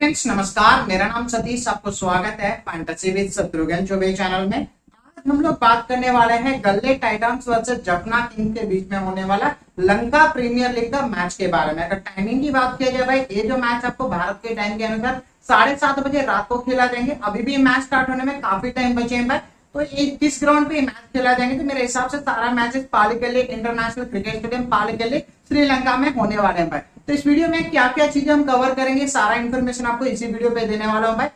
Friends नमस्कार। मेरा नाम सतीश। आपको स्वागत है fantasy with Shatrughan Chaubey channel में। आज हम लोग बात करने वाले हैं गल्ले टाइटंस वर्सेस जपना किंग के बीच में होने वाला लंका प्रीमियर लीग का मैच के बारे में। अगर टाइमिंग की बात किया जाए भाई, ये जो मैच आपको भारत के टाइम के अनुसार साढ़े सात बजे रात को खेला जाएँगे। अभी भी मैच स्टार्ट होने में काफ़ी टाइम बचे हैं भाई। तो किस ग्राउंड पे मैच खेला जाएँगे? तो मेरे हिसाब से सारा matches Pallekele international cricket stadium Pallekele Sri Lanka में होने वाले हैं भाई। तो इस वीडियो में क्या क्या चीज़ें हम कवर करेंगे, सारा इन्फॉर्मेशन आपको इसी वीडियो पे देने वाला हूँ भाई।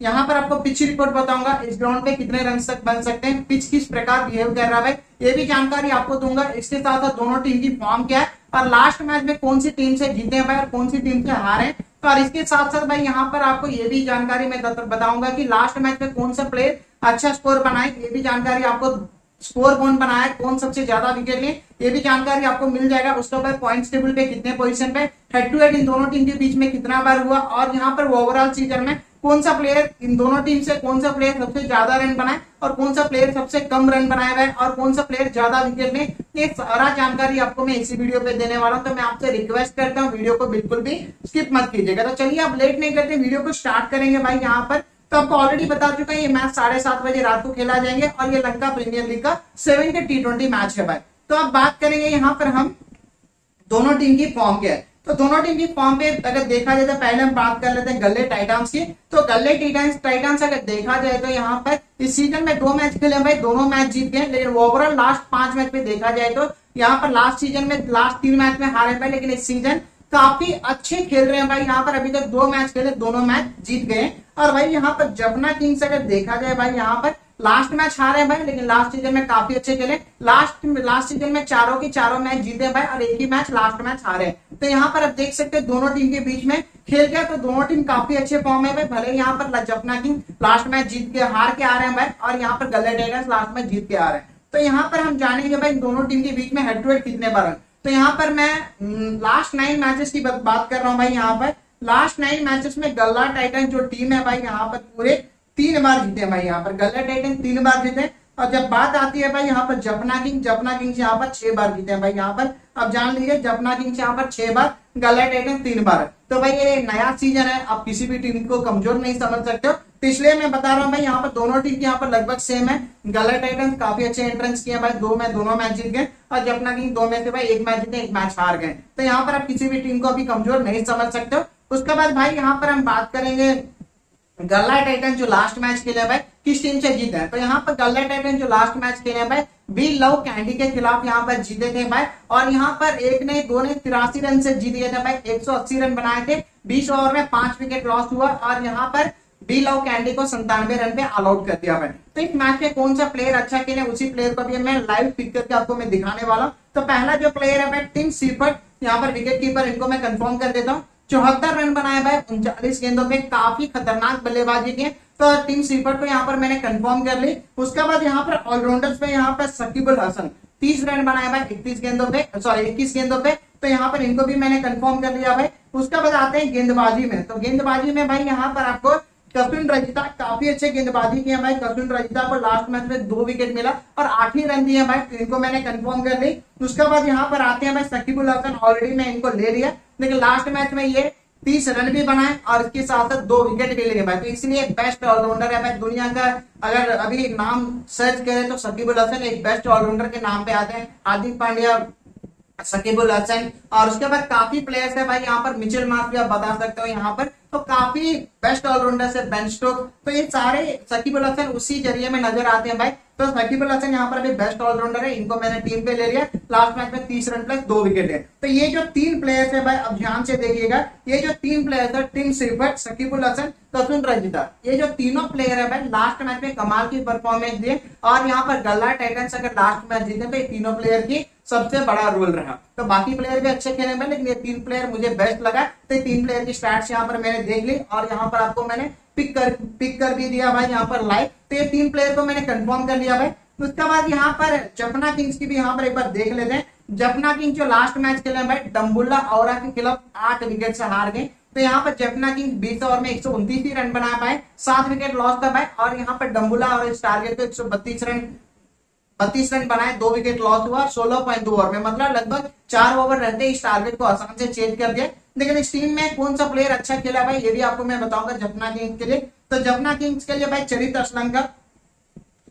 यहाँ पर आपको पिच रिपोर्ट बताऊँगा, इस ग्राउंड पे कितने रन तक बन सकते हैं पिच किस प्रकार बिहेव कर रहा है ये भी जानकारी आपको दूँगा। इसके साथ साथ दोनों टीम की फॉर्म क्या है, और लास्ट मैच में कौन सी टीम से जीते हैं भाई और कौन सी टीम से हारे तो और इसके साथ साथ भाई यहाँ पर आपको ये भी जानकारी मैं बताऊँगा कि लास्ट मैच में कौन सा प्लेयर अच्छा स्कोर बनाए, ये भी जानकारी आपको स्कोर कौन बनाया, कौन सबसे ज़्यादा विकेट लिए, ये भी जानकारी आपको मिल जाएगा। उसके बाद पॉइंट्स टेबल पे कितने पोजीशन पे हेड टू हेड इन दोनों टीम के बीच में कितना बार हुआ, और यहाँ पर ओवरऑल सीज़न में कौन सा प्लेयर इन दोनों टीम से, कौन सा प्लेयर सबसे ज़्यादा रन बनाए, और कौन सा प्लेयर सबसे कम रन बनाया हुआ है, और कौन सा प्लेयर ज़्यादा विकेट ले ये सारा जानकारी आपको मैं इसी वीडियो पे देने वाला हूँ। तो मैं आपसे रिक्वेस्ट करता हूँ वीडियो को बिल्कुल भी स्किप मत कीजिएगा। तो चलिए आप लेट नहीं करते वीडियो को स्टार्ट करेंगे भाई यहाँ पर। तो आपको ऑलरेडी बता चुका है, ये मैच साढ़े सात बजे रात को खेला जाएँगे और ये लंका प्रीमियर लीग का सेवन के टी ट्वेंटी मैच है भाई। तो अब बात करेंगे यहाँ पर हम दोनों टीम की फॉर्म के। तो दोनों टीम की फॉर्म पे अगर देखा जाए तो पहले हम बात कर लेते हैं गल्ले टाइटन्स की। तो गल्ले टाइटन्स टाइटन्स अगर देखा जाए तो यहाँ पर इस सीज़न में दो मैच खेले भाई, दोनों मैच जीत गए, लेकिन ओवरऑल लास्ट पाँच मैच में देखा जाए तो यहाँ पर लास्ट सीज़न में लास्ट तीन मैच में हारे भाई, लेकिन इस सीज़न काफ़ी अच्छे खेल रहे हैं भाई। यहाँ पर अभी तक दो मैच खेले, दोनों मैच जीत गए। और भाई यहाँ पर जपना किंग्स अगर देखा जाए भाई, यहाँ पर लास्ट मैच हारे हैं भाई, लेकिन लास्ट सीज़न में काफ़ी अच्छे खेले। लास्ट लास्ट सीज़न में चारों की चारों मैच जीते भाई, और एक ही मैच लास्ट मैच हारे हैं। तो यहाँ पर आप देख सकते हैं दोनों टीम के बीच में खेल गया तो दोनों टीम काफ़ी अच्छे फॉर्म है भाई। भले यहाँ पर जपना किंग लास्ट मैच जीत के हार के आ रहे हैं भाई, और यहाँ पर गले टाइगर्स लास्ट मैच जीत के आ रहे हैं। तो यहाँ पर हम जानेंगे भाई दोनों टीम के बीच में हेड टू हेड कितने बार तो यहाँ पर मैं लास्ट नाइन मैचेस की बात कर रहा हूँ भाई यहाँ पर। लास्ट नाइन मैचेस में गल्ला टाइटन जो टीम है भाई यहाँ पर पूरे तीन बार जीते भाई यहाँ पर। गल्ला टाइटन तीन बार जीते और जब बात आती है भाई यहाँ पर जपना किंग जपना किंग यहाँ पर छह बार जीते हैं भाई यहाँ पर। अब जान लीजिए जपना किंग यहाँ पर छह बार गल्ला टाइटन तीन बार। तो भाई ये नया सीज़न है, आप किसी भी टीम को कमज़ोर नहीं समझ सकते हो। तो इसलिए मैं बता रहा हूँ भाई, यहाँ पर दोनों टीम यहाँ पर लगभग सेम है। गलत टाइटन काफ़ी अच्छे एंट्रेंस किए भाई, दो मैच दोनों मैच जीत गए और जपना किंग दो में से भाई एक मैच जीते, एक मैच हार गए। तो यहाँ पर आप किसी भी टीम को अभी कमज़ोर नहीं समझ सकते उसके बाद भाई, यहाँ पर हम बात करेंगे गल्ला टाइटन जो लास्ट मैच खेले भाई, किस टीम से जीते हैं। तो यहाँ पर गल्ला टाइटन जो लास्ट मैच खेले भाई बी लव कैंडी के खिलाफ यहाँ पर जीते थे भाई। और यहाँ पर एक ने, दो ने तिरासी रन से जीत गए थे भाई 180 रन बनाए थे। 20 ओवर में पाँच विकेट लॉस हुआ और यहाँ पर बी लव कैंडी को संतानवे रन पे आउट कर दिया मैंने। तो इस मैच में कौन सा प्लेयर अच्छा खेले, उसी प्लेयर को भी मैं लाइव पिक करके आपको मैं दिखाने वाला तो पहला जो प्लेयर है, मैं टिम सीफर्ट यहाँ पर विकेट कीपर इनको मैं कंफर्म कर देता हूँ। चौहत्तर रन बनाए भाई, उनचालीस गेंदों में काफ़ी खतरनाक बल्लेबाजी की। तो टीम सीफर्ट को यहाँ पर मैंने कंफर्म कर ली। उसके बाद यहाँ पर ऑलराउंडर्स पे यहाँ पर सकीबुल हसन तीस रन बनाए भाई, इकतीस गेंदों पे सॉरी इक्कीस गेंदों पे तो यहाँ पर इनको भी मैंने कंफर्म कर लिया भाई। उसके बाद आते हैं गेंदबाजी में। तो गेंदबाजी में भाई यहाँ पर आपको कपिल रजिता काफ़ी अच्छे गेंदबाजी किए भाई रजिता को लास्ट मैच में दो विकेट मिला और आठ ही रन दिए भाई इनको मैंने कंफर्म कर ली उसके बाद यहाँ पर आते हैं भाई सकीबुल हसन ऑलरेडी मैं इनको ले लिया। लेकिन लास्ट मैच में ये तीस रन भी बनाए और इसके साथ साथ दो विकेट भी ले भाई। तो इसलिए बेस्ट ऑलराउंडर है भाई। दुनिया का अगर अभी नाम सर्च करें तो सकीबुल हसन एक बेस्ट ऑलराउंडर के नाम पे आते हैं। हार्दिक पांड्या सकीबुल हसन और उसके बाद काफ़ी प्लेयर्स है भाई, यहाँ पर मिचेल मार्क भी आप बता सकते हो यहाँ पर। तो काफ़ी बेस्ट ऑलराउंडर है बेन स्टोक तो ये सारे सकीबुल हसन उसी ज़रिए में नज़र आते हैं भाई। तो सकीबुल हसन यहाँ पर अभी बेस्ट ऑलराउंडर है, इनको मैंने टीम पे ले लिया लास्ट मैच में तीस रन प्लस दो विकेट है तो ये जो तीन प्लेयर्स है भाई, अब ध्यान से देखिएगा, ये जो तीन प्लेयर्स है टीम सिफट सकीबुल हसन कसुन रंजिता ये जो तीनों प्लेयर है भाई लास्ट मैच में कमाल की परफॉर्मेंस दिए, और यहाँ पर गल्ला टाइटन्स अगर लास्ट मैच जीते तो ये तीनों प्लेयर की सबसे बड़ा रोल रहा। तो बाकी प्लेयर भी अच्छे खेले में लेकिन ये तीन प्लेयर मुझे बेस्ट लगा। तो तीन प्लेयर की स्टार्ट यहाँ पर मैंने देख ली, और यहाँ पर आपको मैंने पिक कर पिक कर भी दिया भाई यहाँ पर लाइव तो ये तीन प्लेयर को मैंने कंफर्म कर लिया भाई। उसके बाद यहाँ पर जपना किंग्स की भी यहाँ पर एक बार देख लेते हैं। जपना किंग्स जो लास्ट मैच खेले भाई डम्बुल्ला और के खिलाफ आठ विकेट से हार गए। तो यहाँ पर जपना किंग्स बीस ओवर में एक सौ उनतीस ही रन बना पाए, सात विकेट लॉस था भाई और यहाँ पर डम्बुला और टारगेट को एक सौ बत्तीस रन बत्तीस रन बनाए, दो विकेट लॉस हुआ सोलह पॉइंट दो ओवर में मतलब लगभग चार ओवर रहते इस टारगेट को आसान से चेंज कर दिया। लेकिन इस टीम में कौन सा प्लेयर अच्छा खेला भाई, ये भी आपको मैं बताऊँगा जपना किंग्स के लिए। तो जपना किंग्स के लिए भाई चरित असलंका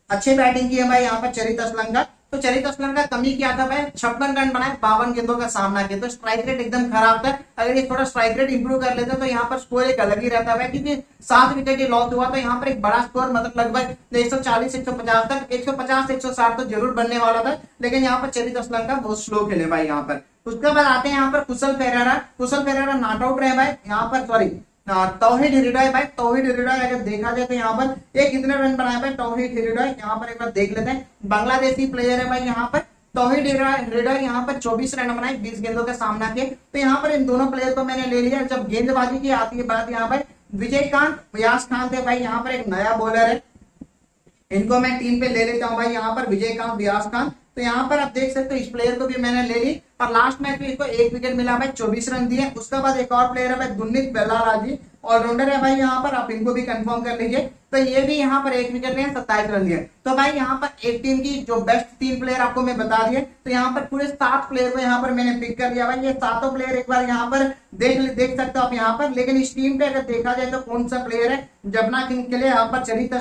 अच्छी बैटिंग की है भाई यहाँ पर चरित असलंका तो चरित असलम का कमी क्या था भाई? छप्पन रन बनाए, बावन गेंदों का सामना किया। तो स्ट्राइक रेट एकदम खराब था। अगर ये थोड़ा स्ट्राइक रेट इंप्रूव कर लेते तो यहाँ पर स्कोर एक अलग ही रहता है क्योंकि सात विकेट ये लॉस हुआ तो यहाँ पर एक बड़ा स्कोर मतलब लगभग एक सौ चालीस, एक सौ पचास तक, एक सौ पचास, एक सौ साठ तो ज़रूर बनने वाला था। लेकिन यहाँ पर चरित असलम बहुत स्लो खेले भाई यहाँ पर। उसके बाद आते हैं, यहाँ पर कुशल फेरारा कुशल फेरारा नॉट आउट रहे भाई, यहाँ पर सॉरी तोहिद हिरिडॉय भाई, तोहिद हिरिडॉय अगर देखा जाए तो यहाँ पर एक कितने रन बनाए भाई, तोहिद हिरिडॉय, यहाँ पर एक बार देख लेते हैं, बांग्लादेशी प्लेयर है भाई यहाँ पर, तोहिद हिरिडॉय यहाँ पर 24 रन बनाए 20 गेंदों का सामना किए तो यहाँ पर इन दोनों प्लेयर को मैंने ले लिया, जब गेंदबाजी की आती है बात यहाँ पर, विजयकांत व्यास खान थे भाई, यहाँ पर एक नया बॉलर है, इनको मैं टीम पे ले लेता हूँ भाई, यहाँ पर विजयकांत व्यास खान तो यहाँ पर आप देख सकते हो, इस प्लेयर को भी मैंने ले ली और लास्ट मैच में इसको एक विकेट मिला भाई, चौबीस रन दिए। उसके बाद एक और प्लेयर है भाई दुन्नित बेलाराजी ऑलराउंडर है भाई यहाँ पर, आप इनको भी कंफर्म कर लीजिए। तो ये भी यहाँ पर एक विकेट लिए सत्ताईस रन दिए। तो भाई यहाँ पर एक टीम की जो बेस्ट तीन प्लेयर आपको मैं बता दिए। तो यहाँ पर पूरे सात प्लेयर को यहाँ पर मैंने पिक कर लिया भाई। ये सातों प्लेयर एक बार यहाँ पर देख देख सकते हो आप यहाँ पर। लेकिन इस टीम पे अगर देखा जाए तो कौन सा प्लेयर है? जबना किंग के लिए यहाँ पर चरित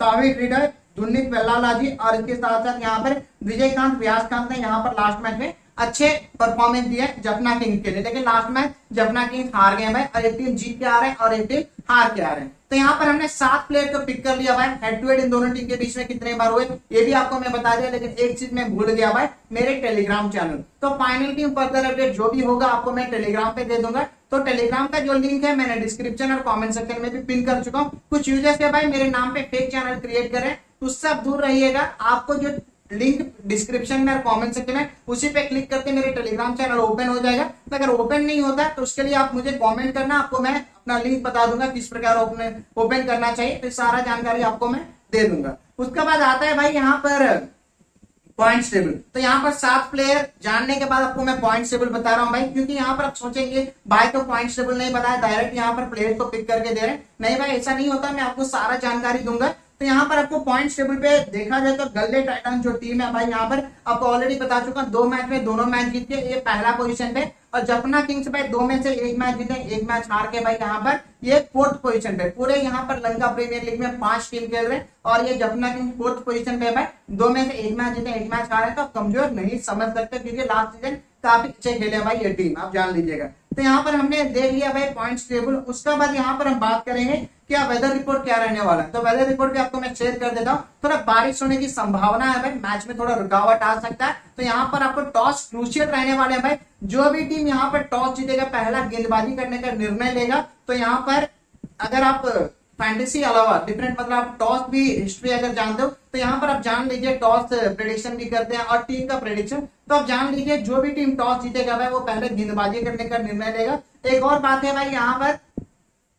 ताविड रीडर दुन्नित वेल्लालाजी और इसके साथ साथ यहाँ पर विजयकांत व्यासकांत ने यहाँ पर लास्ट मैच में अच्छे परफॉर्मेंस दिए जपना किंग्स के लिए। लेकिन लास्ट मैच जपना किंग्स हार गए भाई और एक टीम जीत के आ रहे हैं और एक टीम हार के आ रहे हैं। तो यहाँ पर हमने सात प्लेयर को पिक कर लिया भाई हेड टू हेड इन दोनों टीम के बीच में कितने बार हुए, ये भी आपको मैं बता दिया, लेकिन एक चीज़ मैं भूल गया भाई मेरे टेलीग्राम चैनल तो फाइनल टीम फर्दर अपडेट जो भी होगा आपको मैं टेलीग्राम पे दे दूँगा। तो टेलीग्राम का जो लिंक है, मैंने डिस्क्रिप्शन और कमेंट सेक्शन में भी पिन कर चुका हूँ। कुछ यूज़र्स है भाई मेरे नाम पे फेक चैनल क्रिएट करें उससे आप दूर रहिएगा। आपको जो लिंक डिस्क्रिप्शन में और कमेंट सेक्शन में, उसी पे क्लिक करके मेरे टेलीग्राम चैनल ओपन हो जाएगा। तो अगर ओपन नहीं होता तो उसके लिए आप मुझे कमेंट करना, आपको मैं अपना लिंक बता दूँगा किस प्रकार ओपन ओपन करना चाहिए। तो सारा जानकारी आपको मैं दे दूँगा। उसके बाद आता है भाई यहाँ पर पॉइंट टेबल तो यहाँ पर सात प्लेयर जानने के बाद आपको मैं पॉइंट टेबल बता रहा हूँ भाई। क्योंकि यहाँ पर आप सोचेंगे, भाई तो पॉइंट टेबल नहीं बताया डायरेक्ट यहाँ पर प्लेयर को पिक करके दे रहे नहीं भाई, ऐसा नहीं होता, मैं आपको सारा जानकारी दूँगा। तो यहाँ पर आपको पॉइंट टेबल पे देखा जाए तो गल्ले टाइटन जो टीम है भाई, यहाँ पर आपको ऑलरेडी बता चुका दो मैच में दोनों मैच जीत के, ये पहला पोजीशन पे, और जपना किंग्स भाई दो में से एक मैच जीते, एक मैच हार के भाई यहाँ पर ये फोर्थ पोजीशन पे, पूरे यहाँ पर लंका प्रीमियर लीग में पाँच टीम खेल रहे और ये जपना किंग्स फोर्थ पोजीशन पे भाई, दो में से एक मैच जीते, एक मैच हारे तो कमज़ोर नहीं समझ सकते, क्योंकि लास्ट सीज़न काफ़ी अच्छे खेले भाई ये टीम आप जान लीजिएगा। तो यहाँ पर हमने देख लिया भाई पॉइंट्स टेबल उसके बाद यहाँ पर हम बात करेंगे क्या वेदर रिपोर्ट क्या रहने वाला है। तो वेदर रिपोर्ट भी आपको मैं शेयर कर देता हूँ। थोड़ा बारिश होने की संभावना है भाई मैच में थोड़ा रुकावट आ सकता है। तो यहाँ पर आपको टॉस क्रूशियल रहने वाले हैं भाई। जो भी टीम यहाँ पर टॉस जीतेगा, पहला गेंदबाजी करने का निर्णय लेगा। तो यहाँ पर अगर आप फैंटेसी अलावा डिफरेंट मतलब आप टॉस भी हिस्ट्री अगर जानते हो तो यहाँ पर आप जान लीजिए टॉस प्रेडिक्शन भी करते हैं और टीम का प्रेडिक्शन तो आप जान लीजिए, जो भी टीम टॉस जीतेगा वो पहले गेंदबाजी करने का निर्णय लेगा। एक और बात है भाई, यहाँ पर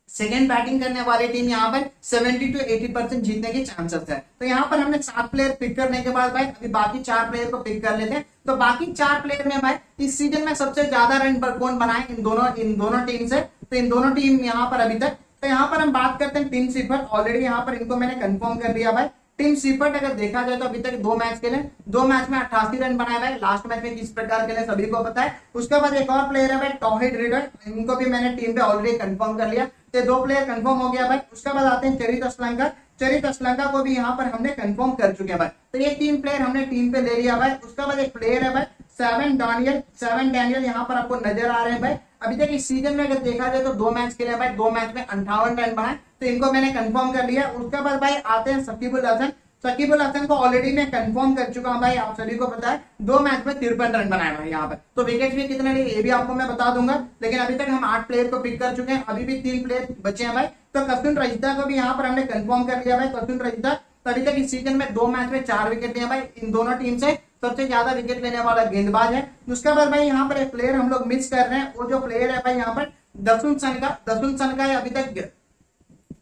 सेकेंड बैटिंग करने वाली टीम यहाँ पर 70 टू 80 परसेंट जीतने की चांसेस है। तो यहाँ पर हमने सात प्लेयर पिक करने के बाद भाई, अभी बाकी चार प्लेयर को पिक कर लेते हैं। तो बाकी चार प्लेयर में भाई, इस सीज़न में सबसे ज़्यादा रन पर कौन बनाए? इन दोनों इन दोनों टीम से। तो इन दोनों टीम यहाँ पर अभी तक तो यहाँ पर हम बात करते हैं टीम सीफर। ऑलरेडी यहाँ पर इनको मैंने कंफर्म कर दिया भाई। टीम सीफर्ट अगर देखा जाए तो अभी तक दो मैच खेले। दो मैच में अट्ठासी रन बनाए भाई। लास्ट मैच में किस प्रकार खेले, सभी को पता है। उसके बाद एक और प्लेयर है भाई टॉहिड रीडर इनको भी मैंने टीम पे ऑलरेडी कंफर्म कर लिया। तो दो प्लेयर कंफर्म हो गया भाई। उसके बाद आते हैं चरित असलंका चरित असलंका को भी यहाँ पर हमने कंफर्म कर चुके हैं भाई। तो ये तीन प्लेयर हमने टीम पे ले लिया भाई। उसके बाद एक प्लेयर है भाई सेवन डैनियल सेवन डैनियल यहाँ पर आपको नज़र आ रहे हैं भाई। अभी तक इस सीज़न में अगर देखा जाए तो दो मैच खेले भाई, दो मैच में अंठावन रन बनाए तो इनको मैंने कंफर्म कर लिया। उसके बाद भाई आते हैं सकीबुल हसन। सकीबुल हसन को ऑलरेडी मैं कंफर्म कर चुका हूँ भाई, आप सभी को पता है, दो मैच में तिरपन रन बनाए भाई यहाँ पर। तो विकेट भी कितने लिए ये भी आपको मैं बता दूँगा, लेकिन अभी तक हम आठ प्लेयर को पिक कर चुके हैं, अभी भी तीन प्लेयर बचे हैं भाई। तो कस्तुन रजिता को भी यहाँ पर हमने कंफर्म कर लिया भाई कस्तुन रजिता अभी तक इस सीज़न में दो मैच में चार विकेट लिए भाई, इन दोनों टीम से। सबसे ज़्यादा विकेट लेने वाला गेंदबाज है। उसके बाद भाई यहाँ पर एक प्लेयर हम लोग मिस कर रहे हैं। वो जो प्लेयर है भाई यहाँ पर दसुन सन का दसुन सन का अभी तक।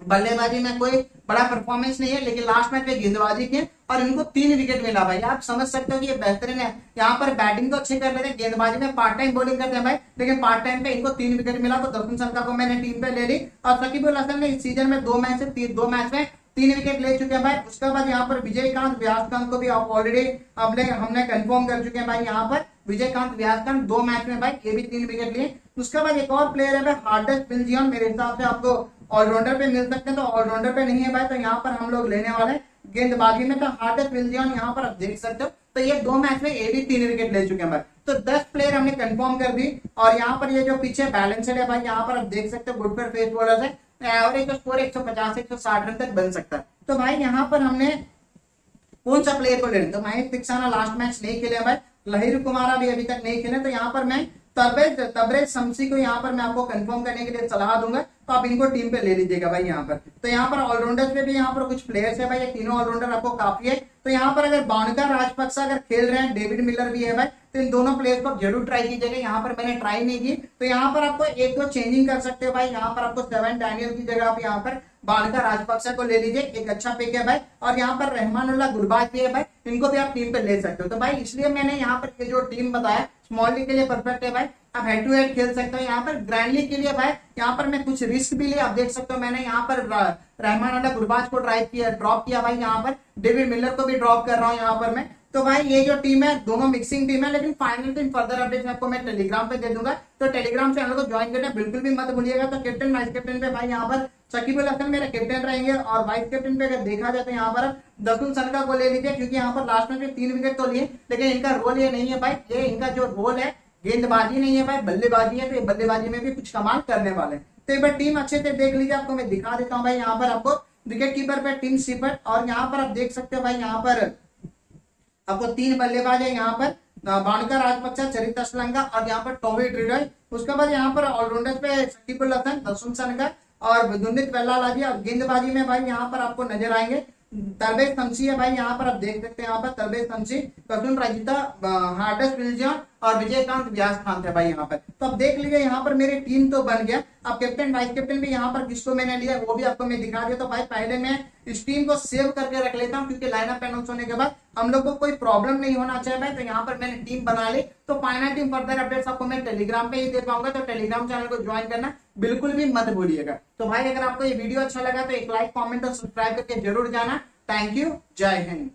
बल्लेबाजी में कोई बड़ा परफॉर्मेंस नहीं है, लेकिन लास्ट मैच में गेंदबाजी की और इनको तीन विकेट मिला भाई। आप समझ सकते हो कि ये बेहतरीन है। यहाँ पर बैटिंग तो अच्छी कर लेते हैं, गेंदबाजी में पार्ट टाइम बॉलिंग करते हैं भाई, लेकिन पार्ट टाइम पे इनको तीन विकेट मिला तो दर्शन सरकार को मैंने टीम पे ले ली। और सकीबुल हसन ने इस सीज़न में दो मैच से दो मैच में तीन विकेट ले चुके हैं भाई। उसके बाद यहाँ पर विजयकांत, व्यासकांत को भी ऑलरेडी हमने हमने कंफर्म कर चुके हैं भाई यहाँ पर। विजयकांत, व्यासकांत दो मैच में भाई, ये भी तीन विकेट लिए। उसके बाद एक और प्लेयर है भाई हार्डेस्ट बिल्जियन मेरे हिसाब से आपको ऑलराउंडर पे मिल सकते हैं। तो ऑलराउंडर पे नहीं है भाई तो यहाँ पर हम लोग लेने वाले गेंदबाजी में तो हार्डेस्ट बिल्जियन यहाँ पर आप देख सकते हो। तो ये दो मैच में ये भी तीन विकेट ले चुके हैं भाई। तो दस प्लेयर हमने कंफर्म कर दी। और यहाँ पर ये जो पीछे बैलेंस है भाई, यहाँ पर आप देख सकते हो गुड फेस बॉलर है। एवरेज स्कोर एक सौ पचास, एक सौ साठ रन तक बन सकता है। तो भाई, यहाँ पर हमने कौन सा प्लेयर को लेना तो महेश तिक्साना लास्ट मैच नहीं खेले भाई। लहिर कुमारा भी अभी तक नहीं खेले तो यहाँ पर मैं तबरेज तबरेज शमसी को यहाँ पर मैं आपको कंफर्म करने के लिए सलाह दूँगा तो आप इनको टीम पे ले लीजिएगा भाई यहाँ पर। तो यहाँ पर ऑलराउंडर्स पे भी यहाँ पर कुछ प्लेयर्स है भाई, ये तीनों ऑलराउंडर आपको काफ़ी है। तो यहाँ पर अगर बाणका राजपक्सा अगर खेल रहे हैं डेविड मिलर भी है भाई तो इन दोनों प्लेयर्स को ज़रूर ट्राई कीजिएगा, यहाँ पर मैंने ट्राई नहीं की। तो यहाँ पर आपको एक दो चेंजिंग कर सकते हो भाई, यहाँ पर आपको सेवन डैनियल की जगह आप यहाँ पर बाणका राजपक्सा को ले लीजिए, एक अच्छा पिक है भाई। और यहाँ पर रहमानुल्लाह गुरबाज भी है भाई, इनको भी आप टीम पे ले सकते हो। तो भाई, इसलिए मैंने यहाँ पर जो टीम बताया स्मॉल लीग के लिए परफेक्ट है भाई। आप हेड टू हेड खेल सकते हो यहाँ पर। ग्रैंड लीग के लिए भाई, यहाँ पर मैं कुछ रिस्क भी लिया आप देख सकते हो, मैंने यहाँ पर रहमान अल्लाह गुरबाज को ड्राइव किया ड्रॉप किया भाई यहाँ पर। डेविड मिलर को भी ड्रॉप कर रहा हूँ यहाँ पर मैं। तो भाई, ये जो टीम है, दोनों मिक्सिंग टीम है, लेकिन फाइनल टीम फर्दर अपडेट आपको, मैं टेलीग्राम पे दे दूँगा। तो टेलीग्राम चैनल को ज्वाइन करना बिल्कुल भी मत भूलिएगा। तो कैप्टन वाइस कैप्टन पे भाई, यहाँ पर शकीबुल हसन मेरे कैप्टन रहेंगे और वाइस कैप्टन पे अगर देखा जाए तो यहाँ पर दसुल सनका को ले लीजिए, क्योंकि यहाँ पर लास्ट में तीन विकेट तो लिए, लेकिन इनका रोल ये नहीं है भाई। ये इनका जो रोल है, गेंदबाजी नहीं है भाई, बल्लेबाजी है तो बल्लेबाजी में भी कुछ कमाल करने वाले तो एक बार टीम अच्छे से देख लीजिए, आपको मैं दिखा देता हूँ भाई, यहाँ पर आपको विकेट कीपर पे टीम सीपर और यहाँ पर आप देख सकते हो भाई, यहाँ पर आपको तीन बल्लेबाज है यहाँ पर बाणकर, राजपक्षा चरित श्रीलंका और यहाँ पर टोवी ड्रिडल, उसके बाद यहाँ पर ऑलराउंडर पे शकीबुल हसन दसुन सनकर और दुनित वेल्ला लाजी और गेंदबाजी में भाई यहाँ पर आपको नज़र आएँगे। तरबेज तमसी है भाई, यहाँ पर आप देख सकते हैं यहाँ पर तरबेज तमसी कटुन राजिता हार्डस विल्जन और विजयकांत व्यास खान थे भाई यहाँ पर। तो अब देख लीजिए, यहाँ पर मेरी टीम तो बन गया। अब कैप्टन वाइस कैप्टन भी यहाँ पर किसको मैंने लिया, वो भी आपको मैं दिखा दिया तो भाई। पहले मैं इस टीम को सेव करके रख लेता हूँ, क्योंकि लाइनअप अनाउंस होने के बाद हम लोग को कोई प्रॉब्लम नहीं होना चाहिए भाई। तो यहाँ पर मैंने टीम बना ली। तो फाइनल टीम फर्दर अपडेट्स आपको मैं टेलीग्राम पे ही दे पाऊँगा। तो टेलीग्राम चैनल को ज्वाइन करना, बिल्कुल भी मत भूलिएगा। तो भाई, अगर आपको ये वीडियो अच्छा लगा तो एक लाइक कॉमेंट और सब्सक्राइब करके ज़रूर जाना। थैंक यू जय हिंद।